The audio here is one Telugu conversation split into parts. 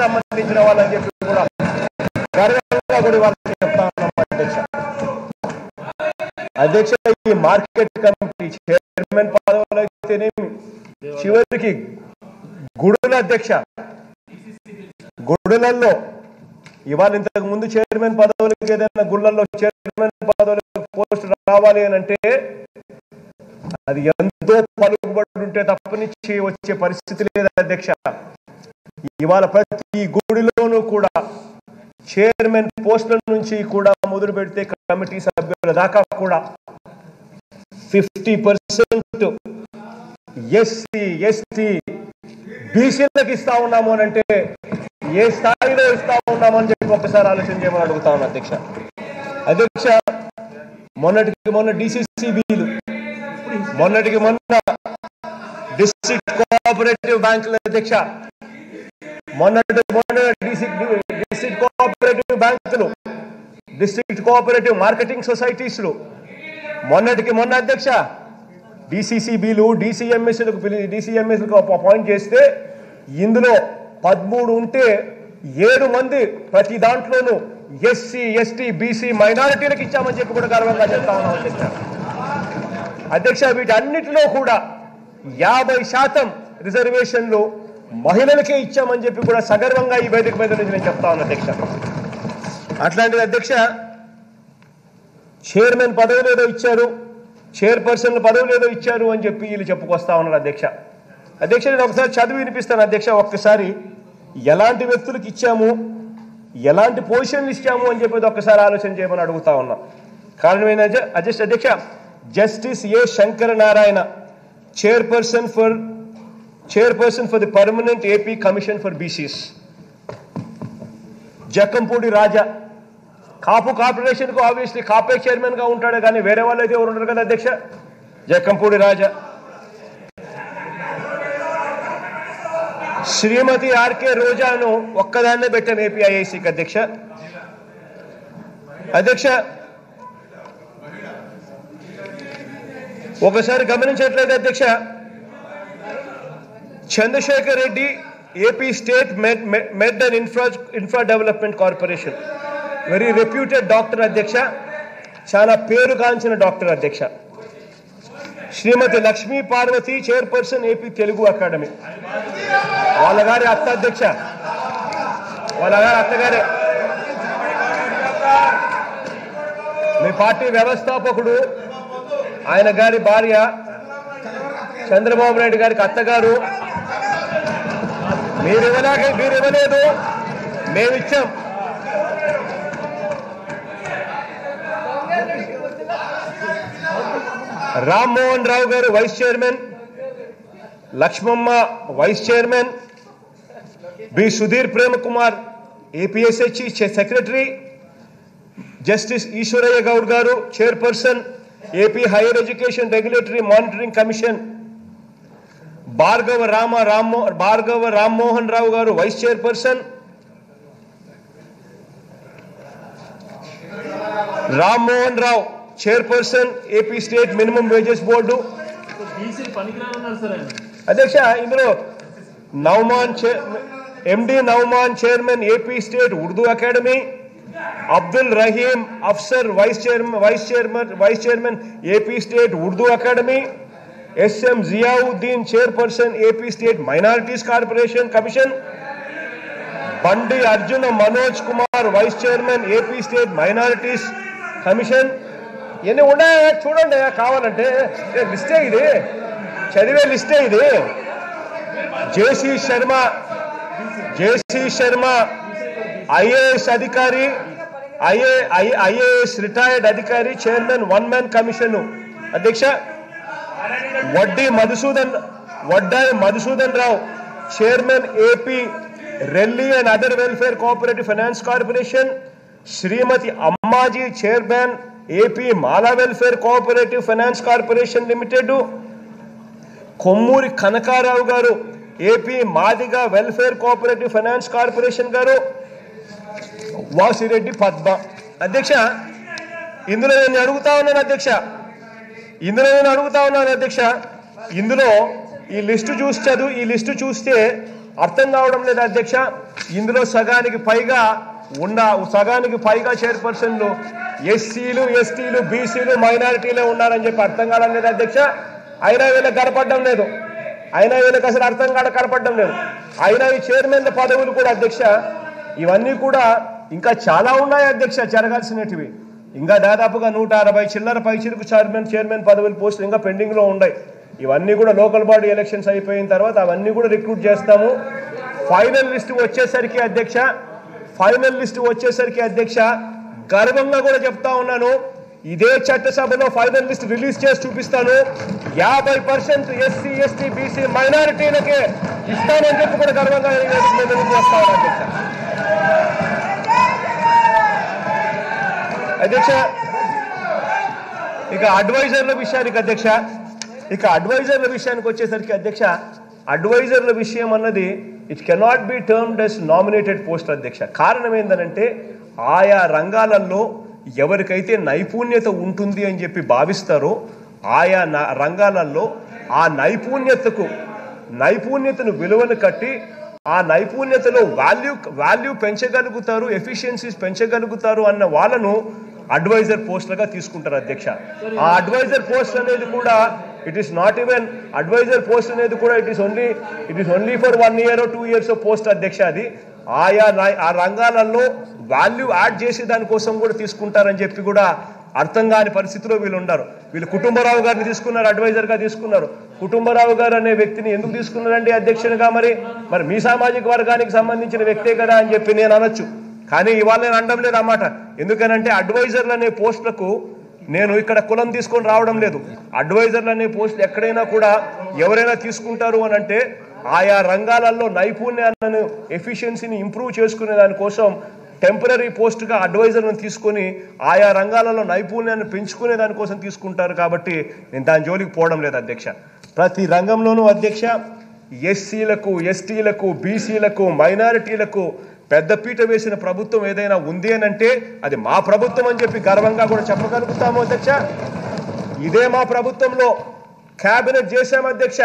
సంబంధించిన వాళ్ళని చెప్పి కూడా గర్వంగా కూడా వాళ్ళకి చెప్తా ఉన్నాం అధ్యక్ష. అధ్యక్ష ఈ మార్కెట్ కమిటీ చైర్మన్ పదవులు అయితేనేమి చివరికి గుడుల అధ్యక్ష గుడులలో ఇవాళ ఇంతకు ముందు చైర్మన్ పదవులకు ఏదైనా గుళ్ళల్లో చైర్మన్ పదవులకు పోస్ట్ రావాలి అని అంటే అది ఎంతో పలుకుబడి ఉంటే తప్పనిచ్చి వచ్చే పరిస్థితి లేదు అధ్యక్ష. ఇవాళ ప్రతి గుడిలోనూ కూడా చైర్మన్ పోస్టుల నుంచి కూడా మొదలు పెడితే కమిటీ సభ్యుల దాకా కూడా ఫిఫ్టీ పర్సెంట్ ఎస్సీ ఎస్టీ బీసీలకు ఇస్తా ఉన్నాము అని అంటే ఏ స్థాయిలో ఇస్తా ఉన్నామని అని చెప్పి ఒకసారి ఆలోచన చేయమని అడుగుతా ఉన్నా అధ్యక్ష. అధ్యక్ష మొన్నటికి మొన్న డిసిసి బిల్లు మొన్నటికి మొన్న డిస్ట్రిక్ట్ కోఆపరేటివ్ బ్యాంకుల అధ్యక్ష మొన్నటి మొన్న డిస్ట్రిక్ట్ కోఆపరేటివ్ బ్యాంకులు డిస్ట్రిక్ట్ కోఆపరేటివ్ మార్కెటింగ్ సొసైటీస్లు మొన్నటికి మొన్న అధ్యక్ష డిసిసిబిలు డిసిఎంఎస్లకు పిలి డిసిఎంఎస్లకు అపాయింట్ చేస్తే ఇందులో పదమూడు ఉంటే ఏడు మంది ప్రతి దాంట్లోనూ ఎస్సీ ఎస్టీ బీసీ మైనారిటీలకు ఇచ్చామని చెప్పి కూడా గర్వంగా చెప్తా ఉన్నాం అధ్యక్ష. అధ్యక్ష వీటన్నిటిలో కూడా యాభై శాతం రిజర్వేషన్లు మహిళలకే ఇచ్చామని చెప్పి కూడా సగర్వంగా ఈ వేదిక మీద నుంచి నేను చెప్తా ఉన్నా అధ్యక్ష. అట్లాంటిది అధ్యక్ష చైర్మన్ పదవులు ఏదో ఇచ్చారు చైర్పర్సన్ పదవులు ఏదో ఇచ్చారు అని చెప్పి వీళ్ళు చెప్పుకొస్తా ఉన్నారు అధ్యక్ష. అధ్యక్ష నేను ఒకసారి చదివి వినిపిస్తాను అధ్యక్ష ఒక్కసారి. ఎలాంటి వ్యక్తులకు ఇచ్చాము ఎలాంటి పొజిషన్లు ఇచ్చాము అని చెప్పేది ఒక్కసారి ఆలోచన చేయమని అడుగుతా ఉన్నా. కారణం ఏంటంటే అధ్యక్ష అధ్యక్ష justice A Shankara Narayana chairperson for chairperson for the permanent AP commission for BCs Jakkampudi Raja Kapu కార్పొరేషన్కు obviously కాపే చైర్మన్గా ఉంటాడు కానీ వేరే వాళ్ళు అయితే ఎవరు ఉండరు కదా అధ్యక్ష? జక్కంపూడి రాజా శ్రీమతి ఆర్కే రోజాను ఒక్కదాన్నే పెట్టాను ఏపీఐఐసికి అధ్యక్ష. అధ్యక్ష ఒకసారి గమనించట్లేదు అధ్యక్ష. Chandrasekhar Reddy AP state med and infra infra development corporation very reputed doctor అధ్యక్ష చాలా పేరుగాంచిన డాక్టర్ అధ్యక్ష. Shrimati Lakshmi Parvathi chairperson AP Telugu academy వాళ్ళ గారి అత్త అధ్యక్ష. వాళ్ళ గారి అత్తగారే మీ పార్టీ వ్యవస్థాపకుడు ఆయన గారి భార్య చంద్రబాబు నాయుడు గారికి అత్తగారు మీరు ఇవ్వలేక మీరు ఇవ్వలేదు మేము ఇచ్చాం Rammohan Rao garu vice chairman Lakshmamma vice chairman B Sudheer Prema Kumar secretary justice Eswaraiah Goud garu chairperson AP higher education regulatory monitoring commission Bhargava Rama Rammo Bhargava Rammohan Rao garu vice chairperson. Rammohan Rao chairperson AP state minimum wages board అధ్యక్ష ఇందులో Nouman MD Nouman chairman AP state Urdu academy Abdul Raheem Afsar vice chairman vice chairman vice chairman AP state Urdu academy SM Ziauddin chairperson AP state minorities corporation commission. Bandi Arjuna Manoj Kumar vice chairman AP state minorities commission. ఇవన్నీ ఉన్నాయా? చూడండి కావాలంటే. లిస్టే ఇది. చదివే లిస్టే ఇది. JC Sharma JC Sharma IAS అధికారి ఐఏ ఐఏఎస్ రిటైర్డ్ అధికారి చైర్మన్ వన్ మ్యాన్ కమిషన్. అధ్యక్ష Vaddi Madhusudan Vaddayi Madhusudan Rao chairman AP Relli and other welfare cooperative finance corporation Shrimati Ammaji chairman AP Mala welfare cooperative finance corporation limited Kommuri Kanakarao garu AP Madiga welfare cooperative finance corporation garu Vasireddy Padma. అధ్యక్ష ఇందులో నేను అడుగుతా ఉన్నాను అధ్యక్ష. ఇందులో నేను అడుగుతా ఉన్నాను అధ్యక్ష. ఇందులో ఈ లిస్టు చూసి చదువు ఈ లిస్టు చూస్తే అర్థం కావడం లేదు అధ్యక్ష. ఇందులో సగానికి పైగా ఉన్న సగానికి పైగా చైర్పర్సన్లు ఎస్సీలు ఎస్టీలు బీసీలు మైనారిటీలే ఉన్నారని చెప్పి అర్థం కావడం లేదు అధ్యక్ష. అయినా వీళ్ళకి కనపడడం లేదు. అయినా వీళ్ళకి అసలు అర్థం కాడ కనపడడం లేదు. అయినా ఈ చైర్మన్ పదవులు కూడా అధ్యక్ష ఇవన్నీ కూడా ఇంకా చాలా ఉన్నాయి అధ్యక్ష జరగాల్సినటివి. ఇంకా దాదాపుగా నూట అరవై చిల్లర పైచిలకు చైర్మన్ చైర్మన్ పదవులు పోస్టులు ఇంకా పెండింగ్లో ఉన్నాయి. ఇవన్నీ కూడా లోకల్ బాడీ ఎలక్షన్స్ అయిపోయిన తర్వాత అవన్నీ కూడా రిక్రూట్ చేస్తాము. ఫైనల్ లిస్ట్ వచ్చేసరికి అధ్యక్ష ఫైనల్ లిస్ట్ వచ్చేసరికి అధ్యక్ష గర్వంగా కూడా చెప్తా ఉన్నాను. ఇదే చట్టసభలో ఫైనల్ లిస్ట్ రిలీజ్ చేసి చూపిస్తాను. యాభై పర్సెంట్ ఎస్సీ ఎస్టీ బీసీ మైనారిటీలకే ఇస్తానని చెప్పి కూడా గర్వంగా ఈ అధ్యక్ష అధ్యక్ష ఇక అడ్వైజర్ల విషయానికి అధ్యక్ష ఇక అడ్వైజర్ల విషయానికి వచ్చేసరికి అధ్యక్ష అడ్వైజర్ల విషయం అన్నది it cannot be termed as nominated post అధ్యక్ష. కారణం ఏంటంటే ఆయా రంగాలలో ఎవరికైతే నైపుణ్యత ఉంటుంది అని చెప్పి భావిస్తారో ఆయా నా- రంగాలలో ఆ నైపుణ్యతకు నైపుణ్యతను విలువను కట్టి ఆ నైపుణ్యతలో వాల్యూ వాల్యూ పెంచగలుగుతారు ఎఫిషియన్సీస్ పెంచగలుగుతారు అన్న వాళ్ళను అడ్వైజర్ పోస్టులుగా తీసుకుంటారు అధ్యక్ష. ఆ అడ్వైజర్ పోస్ట్ అనేది కూడా it is not even advisor post అనేది కూడా it is only it is only for one year two years post అధ్యక్ష అది. ఆయా ఆ రంగాలలో వాల్యూ యాడ్ చేసే దానికోసం కూడా తీసుకుంటారని చెప్పి కూడా అర్థం కాని పరిస్థితిలో వీళ్ళు ఉన్నారు వీళ్ళు కుటుంబరావు గారిని తీసుకున్నారు అడ్వైజర్గా తీసుకున్నారు. కుటుంబరావు గారు అనే వ్యక్తిని ఎందుకు తీసుకున్నారండి అధ్యక్షునిగా మరి? మరి మీ సామాజిక వర్గానికి సంబంధించిన వ్యక్తే కదా అని చెప్పి నేను అనొచ్చు. కానీ ఇవాళ నేను అనడం లేదు అన్నమాట. ఎందుకనంటే అడ్వైజర్లు అనే పోస్టులకు నేను ఇక్కడ కులం తీసుకొని రావడం లేదు. అడ్వైజర్లు అనే పోస్టులు ఎక్కడైనా కూడా ఎవరైనా తీసుకుంటారు అని అంటే ఆయా రంగాలలో నైపుణ్యాలను ఎఫిషియన్సీని ఇంప్రూవ్ చేసుకునే దానికోసం టెంపరీ పోస్ట్గా అడ్వైజర్లను తీసుకొని ఆయా రంగాలలో నైపుణ్యాన్ని పెంచుకునే దానికోసం తీసుకుంటారు కాబట్టి నేను దాని జోలికి పోవడం లేదు అధ్యక్ష. ప్రతి రంగంలోనూ అధ్యక్ష ఎస్సీలకు ఎస్టీలకు బీసీలకు మైనారిటీలకు పెద్దపీట వేసిన ప్రభుత్వం ఏదైనా ఉంది అని అంటే అది మా ప్రభుత్వం అని చెప్పి గర్వంగా కూడా చెప్పగలుగుతాము అధ్యక్ష. ఇదే మా ప్రభుత్వంలో కేబినెట్ చేశాం అధ్యక్ష.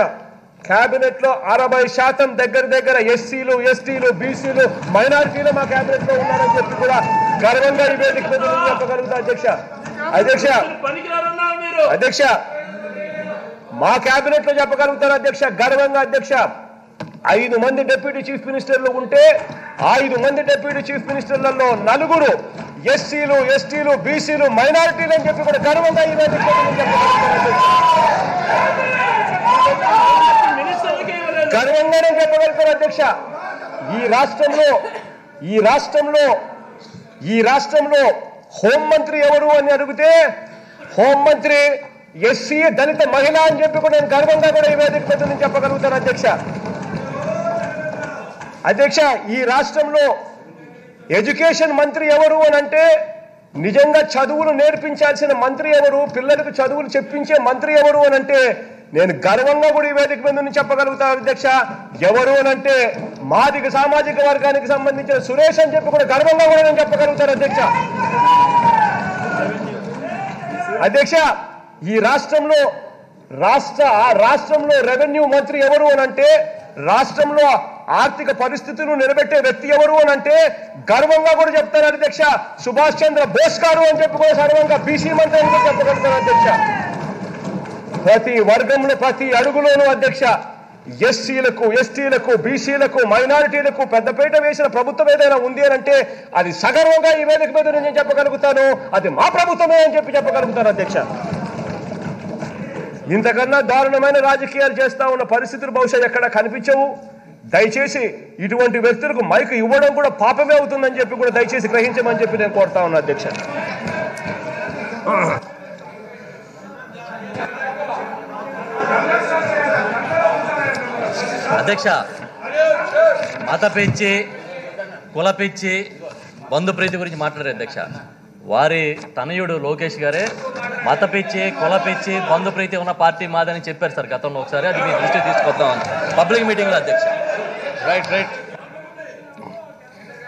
కేబినెట్లో అరవై శాతం దగ్గర దగ్గర ఎస్సీలు ఎస్టీలు బీసీలు మైనారిటీలు మా కేబినెట్లో ఉన్నారని చెప్పి కూడా గర్వంగా ఈ వేదిక చెప్పగలుగుతా అధ్యక్ష. అధ్యక్ష. అధ్యక్ష మా కేబినెట్లో చెప్పగలుగుతారు అధ్యక్ష? గర్వంగా అధ్యక్ష. ఐదు మంది డిప్యూటీ చీఫ్ మినిస్టర్లు ఉంటే ఐదు మంది డిప్యూటీ చీఫ్ మినిస్టర్లలో నలుగురు ఎస్సీలు ఎస్టీలు బీసీలు మైనారిటీలు అని చెప్పి కూడా గర్వంగా ఈ వేదిక గర్వంగానే చెప్పగలుగుతారు అధ్యక్ష? ఈ రాష్ట్రంలో ఈ రాష్ట్రంలో ఈ రాష్ట్రంలో హోంమంత్రి ఎవరు అని అడిగితే హోంమంత్రి ఎస్సీ దళిత మహిళ అని చెప్పి కూడా నేను గర్వంగా కూడా ఈ వేదిక మీద నుంచి చెప్పగలుగుతాను అధ్యక్ష. అధ్యక్ష ఈ రాష్ట్రంలో ఎడ్యుకేషన్ మంత్రి ఎవరు అని అంటే నిజంగా చదువులు నేర్పించాల్సిన మంత్రి ఎవరు పిల్లలకు చదువులు చెప్పించే మంత్రి ఎవరు అని అంటే నేను గర్వంగా కూడా ఈ వేదిక మీద నుంచి చెప్పగలుగుతాను అధ్యక్ష. ఎవరు అని అంటే మాదిక సామాజిక వర్గానికి సంబంధించిన సురేష్ అని చెప్పి కూడా గర్వంగా కూడా నేను చెప్పగలుగుతాను అధ్యక్ష. అధ్యక్ష ఈ రాష్ట్రంలో రాష్ట్ర ఆ రాష్ట్రంలో రెవెన్యూ మంత్రి ఎవరు అని అంటే రాష్ట్రంలో ఆర్థిక పరిస్థితులను నిలబెట్టే వ్యక్తి ఎవరు అని అంటే గర్వంగా కూడా చెప్తారు అధ్యక్ష. సుభాష్ చంద్ర బోస్ గారు అని చెప్పి కూడా సర్వంగా బీసీ మంత్రి అని చెప్పగలుగుతారు అధ్యక్ష. ప్రతి వర్గంలో ప్రతి అడుగులోనూ అధ్యక్ష ఎస్సీలకు ఎస్టీలకు బీసీలకు మైనారిటీలకు పెద్దపీట వేసిన ప్రభుత్వం ఏదైనా ఉంది అని అంటే అది సగర్వంగా ఈ వేదిక మీద నేను చెప్పగలుగుతాను. అది మా ప్రభుత్వమే అని చెప్పి చెప్పగలుగుతాను అధ్యక్ష. ఇంతకన్నా దారుణమైన రాజకీయాలు చేస్తా ఉన్న పరిస్థితులు బహుశా ఎక్కడ కనిపించవు. దయచేసి ఇటువంటి వ్యక్తులకు మైకు ఇవ్వడం కూడా పాపమే అవుతుందని చెప్పి కూడా దయచేసి గ్రహించమని చెప్పి నేను కోరుతా ఉన్నా అధ్యక్ష. అధ్యక్ష మత పెంచి కుల పెంచి బంధు ప్రీతి గురించి మాట్లాడారు అధ్యక్ష. వారి తనయుడు లోకేష్ గారే మత పిచ్చి కుల పిచ్చి బంధు ప్రీతి ఉన్న పార్టీ మాదని చెప్పారు సార్ గతంలో ఒకసారి. అది మీ దృష్టి తీసుకొద్దాం పబ్లిక్ మీటింగ్లో అధ్యక్ష. Right right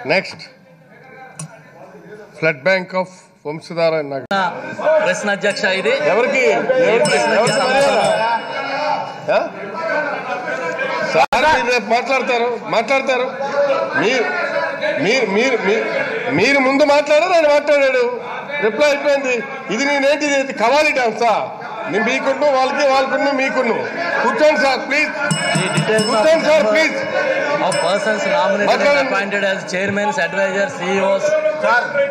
next flood bank of Vamsadhara ప్రశ్న అధ్యక్ష ఇది. ఎవరికి? రేపు మాట్లాడతారు. మాట్లాడతారు. మీ మీరు మీరు మీ- మీరు ముందు మాట్లాడారు ఆయన మాట్లాడాడు. రిప్లై అయిపోయింది ఇది నేనేంటి ఇది కవాలి డాన్సా నేను మీకున్ను వాళ్ళకి వాళ్ళకున్ను మీకున్ను కూర్చోండి సార్ ప్లీజ్ కూర్చోండి sir please of persons nominated and appointed as chairmen, advisors, CEOs,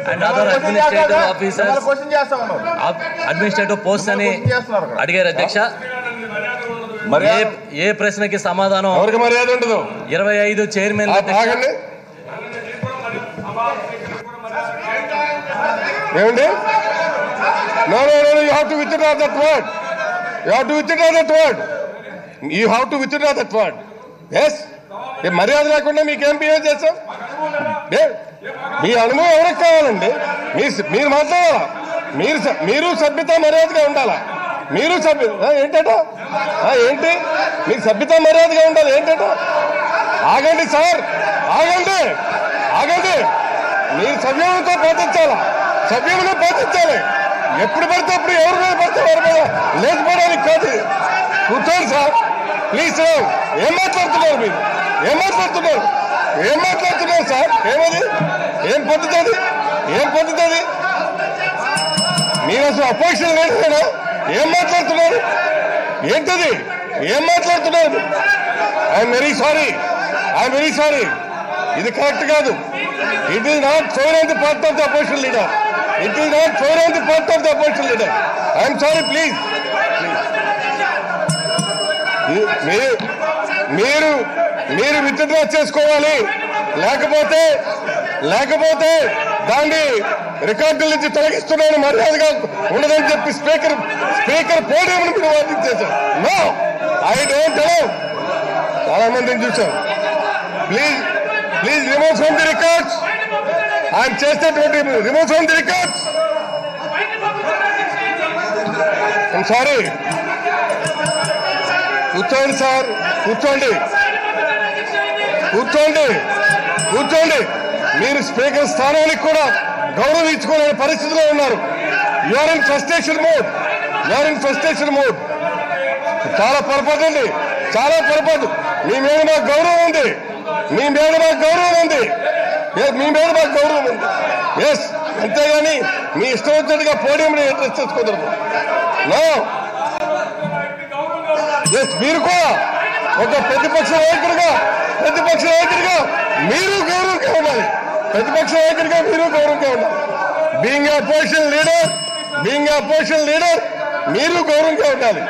and other administrative officers, of administrative posts అని అడిగారు అధ్యక్ష ఏ ఏ ప్రశ్నకి సమాధానం మర్యాద ఉండదు ఇరవై ఐదు చైర్మన్ ఏమండి? No no no you have to withdraw that word you have to withdraw that word you have to withdraw that word yes మర్యాద లేకుండా మీకేం బిహేవ్ చేస్తాం? ఏ, మీ అనుభవం ఎవరికి కావాలండి? మీ మీరు మాట్లాడాలా మీరు మీరు సభ్యత మర్యాదగా ఉండాలా? మీరు సభ్య ఏంటట? ఏంటి? మీరు సభ్యత మర్యాదగా ఉండాలి. ఏంటట? ఆగండి సార్. ఆగండి. ఆగండి. మీరు సవ్యంతో పాటించాలా సవ్యంలో పాటించాలి ఎప్పుడు పడితే అప్పుడు ఎవరి మీద పడితే వారి మీద లేకపోవడానికి కాదు. కూర్చోండి సార్. ప్లీజ్ సార్ ఏం మాట్లాడుతున్నారు మీరు? ఏం మాట్లాడుతున్నారు? ఏం మాట్లాడుతున్నారు సార్? ఏమది? ఏం పొందుతుంది ఏం పొందుతుంది మీరు అసలు అపోజిషన్ కదా ఏం మాట్లాడుతున్నారు? ఏంటది? ఏం మాట్లాడుతున్నారు? I'm very sorry I'm very sorry ఇది కరెక్ట్ కాదు. It is not for on the part of the opposition leader it is not for on the part of the opposition leader I'm sorry please మీరు మీరు మీరు విత్డ్రా చేసుకోవాలి. లేకపోతే లేకపోతే దాన్ని రికార్డుల నుంచి తొలగిస్తున్నాను మర్యాదగా ఉండదని చెప్పి స్పీకర్ స్పీకర్ పోడియం మీరు వాదించేశారు నో ఐ డోంట్ నో చాలా మందిని చూశాను. Please please remove from the records ఆయన చేసేటువంటి remove from the records sorry కూర్చోండి సార్. కూర్చోండి. కూర్చోండి. కూర్చోండి. మీరు స్పీకర్ స్థానానికి కూడా గౌరవించుకోలేని పరిస్థితిలో ఉన్నారు. You're in frustration mode you're in frustration mode చాలా పొరపాటు అండి చాలా పొరపాటు. మీ మీద మాకు గౌరవం ఉంది. మీ మీద మాకు గౌరవం ఉంది. మీ మీద మాకు గౌరవం ఉంది. ఎస్ అంతేగాని మీ ఇష్టం వచ్చినట్టుగా పోడియం ఇంట్రెస్ట్ చేసుకోదరు ఎస్ మీరు కూడా ఒక ప్రతిపక్ష నాయకుడిగా ప్రతిపక్ష నాయకుడిగా మీరు గౌరవంగా ఉండాలి. ప్రతిపక్ష నాయకుడిగా మీరు గౌరవంగా ఉండాలి. Being opposition leader being opposition leader మీరు గౌరవంగా ఉండాలి.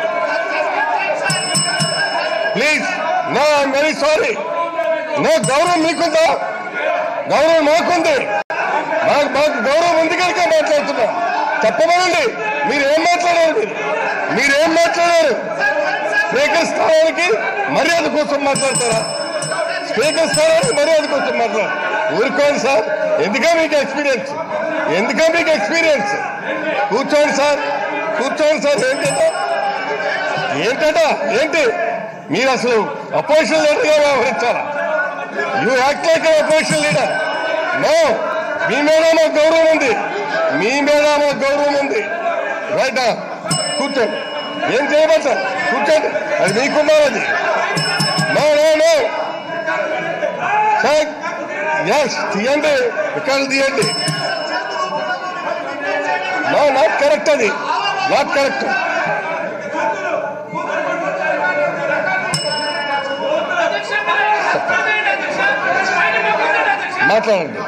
Please no I'm very sorry no గౌరవం మీకుందా? గౌరవం మాకుంది. మాకు మాకు గౌరవం ఉంది కనుక మాట్లాడుతున్నాం. చెప్పమనండి మీరు ఏం మాట్లాడారు మీరు? మీరేం మాట్లాడారు? స్పీకర్ స్థానానికి మర్యాద కోసం మాట్లాడతారా? స్పీకర్ స్థానానికి మర్యాద కోసం మాట్లాడారు ఊరుకోండి సార్. ఎందుక మీకు ఎక్స్పీరియన్స్? ఎందుక మీకు ఎక్స్పీరియన్స్? కూర్చోండి సార్. కూర్చోండి సార్. ఏంటంటే ఏంటట? ఏంటి? మీరు అసలు అపోజిషన్ లీడర్గా వ్యవహరించారా? You act like opposition leader no మీ మీద మాకు గౌరవం ఉంది. మీ మీద మాకు గౌరవం ఉంది. రైట్ కూర్చోండి. ఏం చేయబడి సార్ కూర్చోండి. అది మీకున్నారు అది. No no no sir yes తీయండి. ఇక్కడ తీయండి. నో నాట్ కరెక్ట్ అది. నాట్ కరెక్ట్ మాట్లాడండి